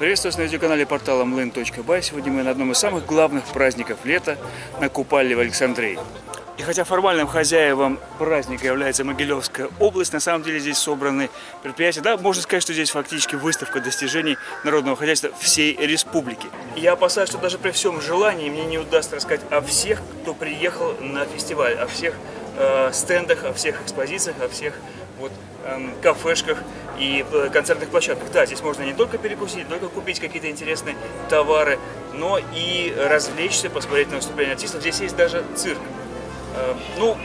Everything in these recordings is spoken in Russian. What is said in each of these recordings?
Приветствую вас на видеоканале портала mlin.by. Сегодня мы на одном из самых главных праздников лета на Купале в Александрии. И хотя формальным хозяевом праздника является Могилевская область, на самом деле здесь собраны предприятия. Да, можно сказать, что здесь фактически выставка достижений народного хозяйства всей республики. Я опасаюсь, что даже при всем желании мне не удастся рассказать о всех, кто приехал на фестиваль, о всех э, стендах, о всех экспозициях, о всех вот, эм, кафешках и концертных площадках. Да, здесь можно не только перекусить, не только купить какие-то интересные товары, но и развлечься, посмотреть на выступление артистов. Здесь есть даже цирк. Э, ну,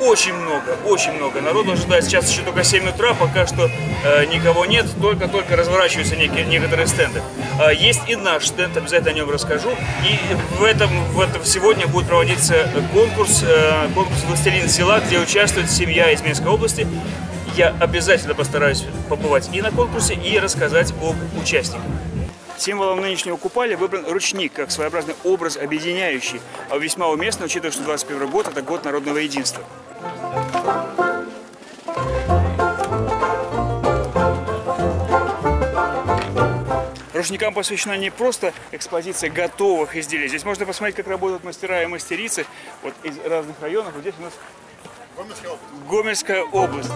очень много, очень много народу ожидает. Сейчас еще только 7 утра, пока что э, никого нет, только-только разворачиваются некие, некоторые стенды. Э, есть и наш стенд, обязательно о нем расскажу. И в этом, в этом сегодня будет проводиться конкурс, э, конкурс «Властелин села», где участвует семья из Минской области. Я обязательно постараюсь побывать и на конкурсе, и рассказать об участниках. Символом нынешнего купали выбран ручник, как своеобразный образ объединяющий, а весьма уместно, учитывая, что 21 год – это год народного единства. Ручникам посвящена не просто экспозиция готовых изделий. Здесь можно посмотреть, как работают мастера и мастерицы вот из разных районов. Вот здесь у нас Гомельская область.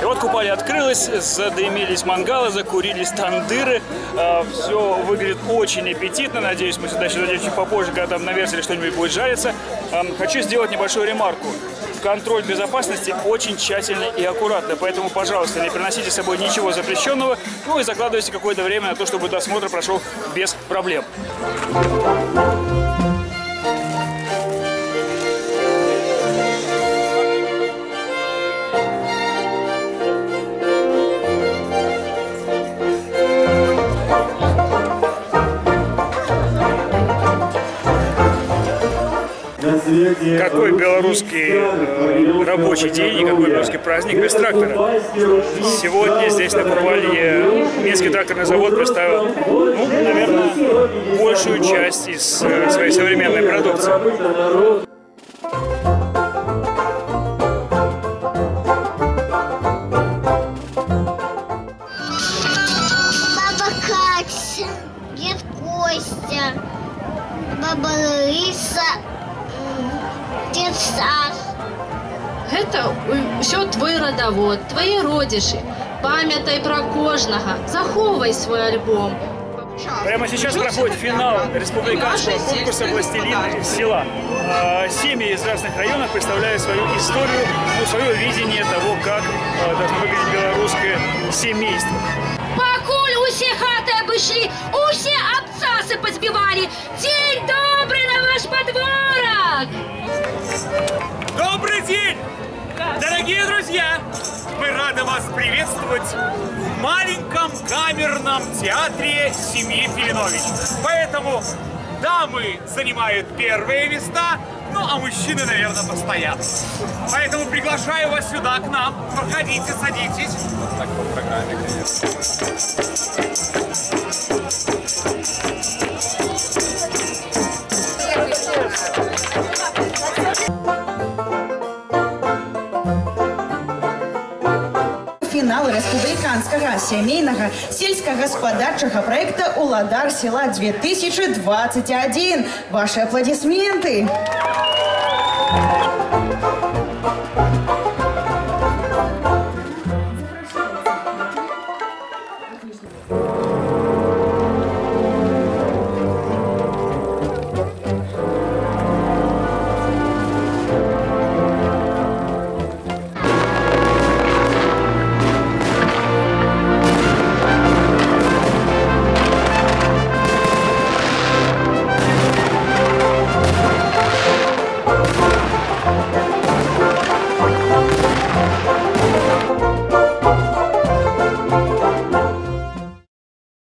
И вот купали открылась, задымились мангалы, закурились тандыры. Все выглядит очень аппетитно. Надеюсь, мы сюда еще зайдем чуть попозже, когда там на версии что-нибудь будет жариться. Хочу сделать небольшую ремарку контроль безопасности очень тщательный и аккуратный. Поэтому, пожалуйста, не приносите с собой ничего запрещенного, ну и закладывайте какое-то время на то, чтобы досмотр прошел без проблем. Какой белорусский э, рабочий день и какой белорусский праздник без трактора. Сегодня здесь на Купалье Минский тракторный завод представил, ну, наверное, большую часть из э, своей современной продукции. Баба Катя, дед Костя, баба Лариса, Саш. Гэта ўсё твой радавод, твае родзішы. Памятай пра кожнага, захоўвай свой альбом. Прямо сейчас проходит финал республиканского конкурса «Властелин села». А, Семьи из разных районов представляют свою историю, ну, свое видение того, как а, должно выглядеть белорусское семейство. Пакуль усе хаты обышлі, усе абцасы позбивали. День добрый на ваш подворок! Добрый день, дорогие друзья! Мы рады вас приветствовать в маленьком камерном театре семьи Филинович. Поэтому дамы занимают первые места, ну а мужчины, наверное, постоят. Поэтому приглашаю вас сюда, к нам. Проходите, садитесь. Рэспубліканскага сямейнага сельскагаспадарчага проекта «Уладар села 2021». Ваши аплодисменты.